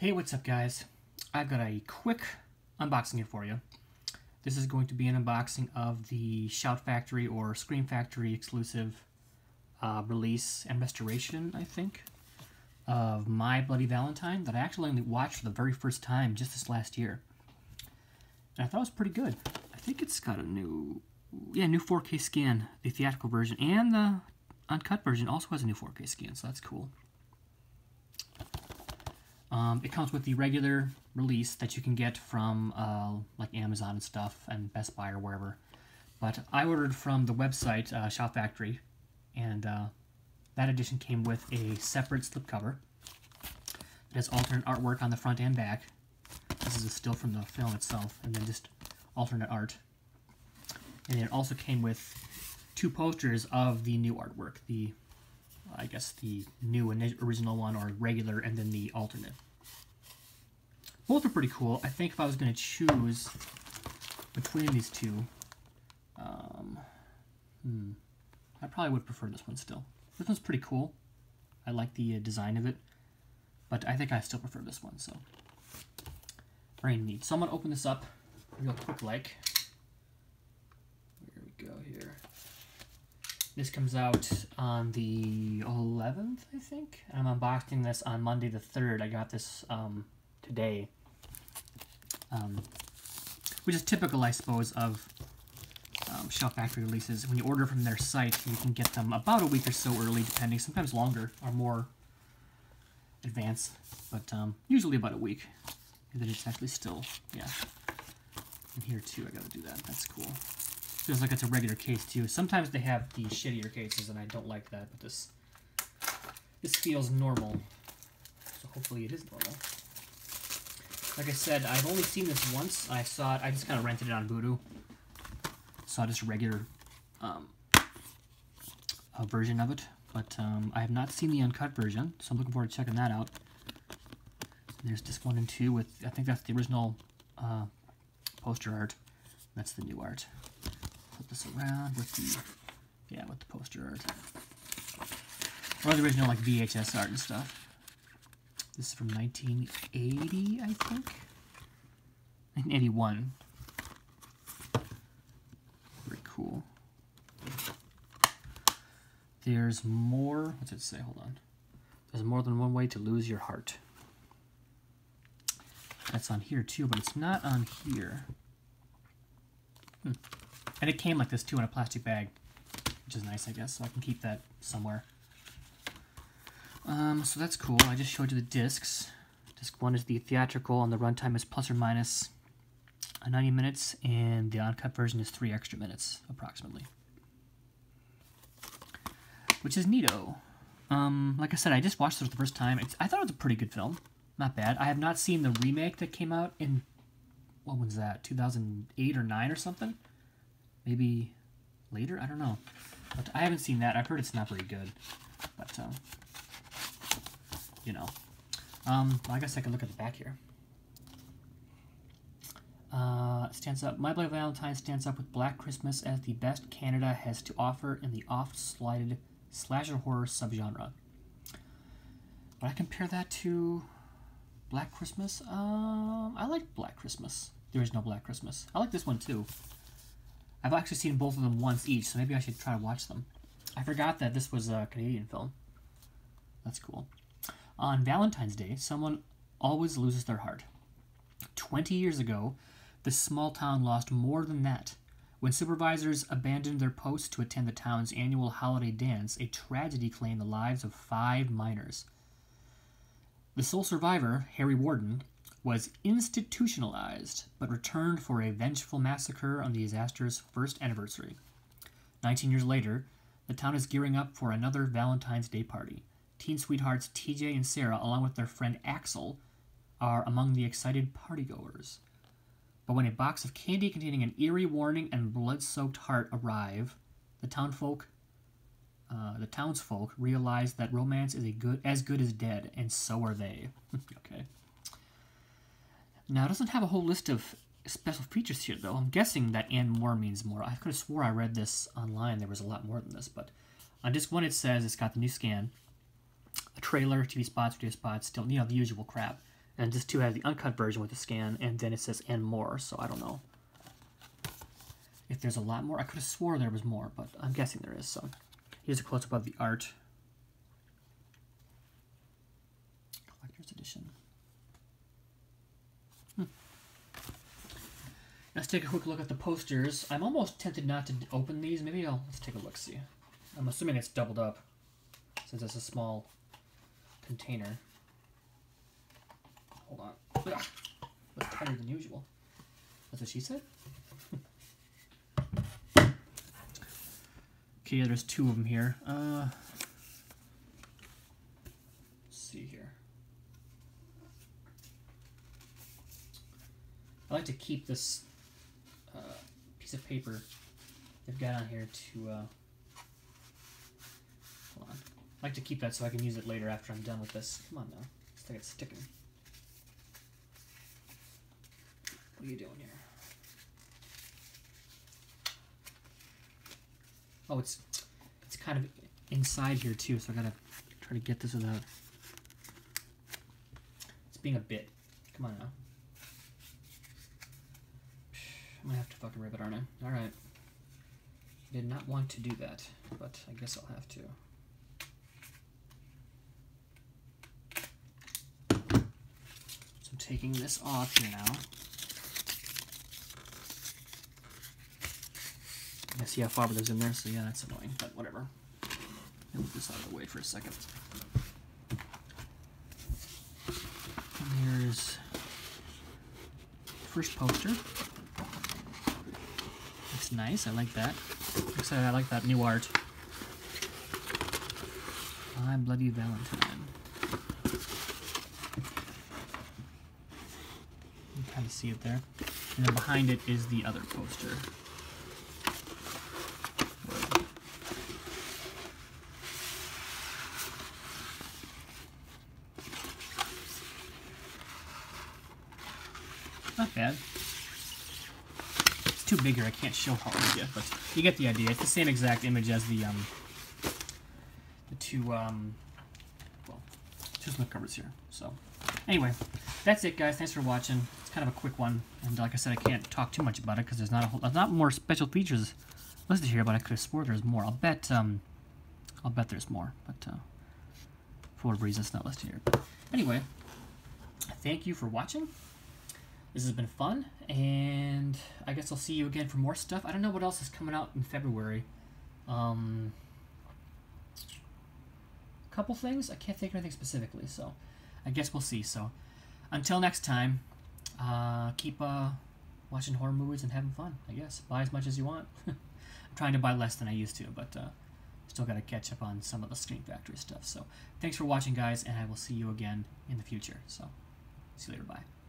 Hey, what's up guys? I've got a quick unboxing here for you. This is going to be an unboxing of the Shout Factory or Scream Factory exclusive uh, release and restoration, I think, of My Bloody Valentine that I actually only watched for the very first time just this last year. And I thought it was pretty good. I think it's got a new, yeah, new 4K scan, the theatrical version, and the uncut version also has a new 4K scan, so that's cool. Um, it comes with the regular release that you can get from uh, like Amazon and stuff and Best Buy or wherever. But I ordered from the website uh, Shout Factory, and uh, that edition came with a separate slipcover. It has alternate artwork on the front and back. This is a still from the film itself, and then just alternate art. And it also came with two posters of the new artwork, the I guess the new and original one or regular and then the alternate. Both are pretty cool. I think if I was going to choose between these two, um, hmm, I probably would prefer this one still. This one's pretty cool. I like the uh, design of it, but I think I still prefer this one, so very neat. So I'm going to open this up real quick like. Here we go here. This comes out on the 11th, I think. I'm unboxing this on Monday the 3rd. I got this um, today. Um, which is typical, I suppose, of um, Shout Factory releases. When you order from their site, you can get them about a week or so early, depending, sometimes longer or more advanced, but um, usually about a week. And then it's actually still, yeah. And here too, I gotta do that. That's cool. Feels like it's a regular case too. Sometimes they have the shittier cases and I don't like that, but this this feels normal. So hopefully it is normal. Like I said, I've only seen this once. I saw it, I just kind of rented it on Vudu. Saw just regular um, a version of it. But um, I have not seen the uncut version, so I'm looking forward to checking that out. There's this one and two with, I think that's the original uh, poster art. That's the new art flip this around with the, yeah, with the poster art. Or the original, like, VHS art and stuff. This is from 1980, I think? 1981. Very cool. There's more, what's it say? Hold on. There's more than one way to lose your heart. That's on here too, but it's not on here. Hmm. And it came like this too in a plastic bag, which is nice, I guess, so I can keep that somewhere. Um, so that's cool. I just showed you the discs. Disc 1 is the theatrical, and the runtime is plus or minus 90 minutes, and the uncut version is 3 extra minutes, approximately. Which is neato. Um, like I said, I just watched this for the first time. It's, I thought it was a pretty good film. Not bad. I have not seen the remake that came out in, what was that, 2008 or 9 or something? Maybe later. I don't know. But I haven't seen that. I've heard it's not very good. But, um, you know. Um, well, I guess I can look at the back here. Uh, stands up. My Bloody Valentine stands up with Black Christmas as the best Canada has to offer in the oft-slighted slasher horror subgenre. Would I compare that to Black Christmas? Um, I like Black Christmas. There is no Black Christmas. I like this one too. I've actually seen both of them once each, so maybe I should try to watch them. I forgot that this was a Canadian film. That's cool. On Valentine's Day, someone always loses their heart. Twenty years ago, this small town lost more than that. When supervisors abandoned their posts to attend the town's annual holiday dance, a tragedy claimed the lives of five miners. The sole survivor, Harry Warden, was institutionalized but returned for a vengeful massacre on the disaster's first anniversary. Nineteen years later, the town is gearing up for another Valentine's Day party. Teen sweethearts TJ and Sarah, along with their friend Axel, are among the excited partygoers. But when a box of candy containing an eerie warning and blood-soaked heart arrive, the townfolk, uh, the townsfolk realize that romance is a good as good as dead, and so are they. okay. Now, it doesn't have a whole list of special features here, though. I'm guessing that and more means more. I could have swore I read this online. There was a lot more than this, but on disc one, it says it's got the new scan, a trailer, TV spots, video spots, still, you know, the usual crap. And this too has the uncut version with the scan, and then it says and more, so I don't know if there's a lot more. I could have swore there was more, but I'm guessing there is, so here's a close-up of the art. Collector's edition. Hmm. Let's take a quick look at the posters. I'm almost tempted not to open these. Maybe I'll, let's take a look, see. I'm assuming it's doubled up, since it's a small container. Hold on. Ugh. That's tighter than usual. That's what she said? okay, there's two of them here. Uh, see here. I like to keep this piece of paper they've got on here to. Uh, hold on. I like to keep that so I can use it later after I'm done with this. Come on now. Looks like it's sticking. What are you doing here? Oh, it's it's kind of inside here too, so I gotta try to get this without. It's being a bit. Come on now. I'm gonna have to fucking rip it, aren't I? All right. Did not want to do that, but I guess I'll have to. So I'm taking this off here now. I see how far lives in there, so yeah, that's annoying, but whatever. Move this out of the way for a second. And here's first poster. Nice, I like that. I like that new art. My Bloody Valentine. You kind of see it there. And then behind it is the other poster. Not bad. Too big here, I can't show how big yet, but you get the idea. It's the same exact image as the um the two um well two slip covers here. So anyway, that's it guys. Thanks for watching. It's kind of a quick one, and like I said, I can't talk too much about it because there's not a whole, there's not more special features listed here, but I could have swore there's more. I'll bet um I'll bet there's more, but uh, for whatever reason it's not listed here. But anyway, thank you for watching. This has been fun, and I guess I'll see you again for more stuff. I don't know what else is coming out in February. Um, a couple things. I can't think of anything specifically, so I guess we'll see. So until next time, uh, keep uh, watching horror movies and having fun, I guess. Buy as much as you want. I'm trying to buy less than I used to, but uh, still got to catch up on some of the Scream Factory stuff. So thanks for watching, guys, and I will see you again in the future. So see you later. Bye.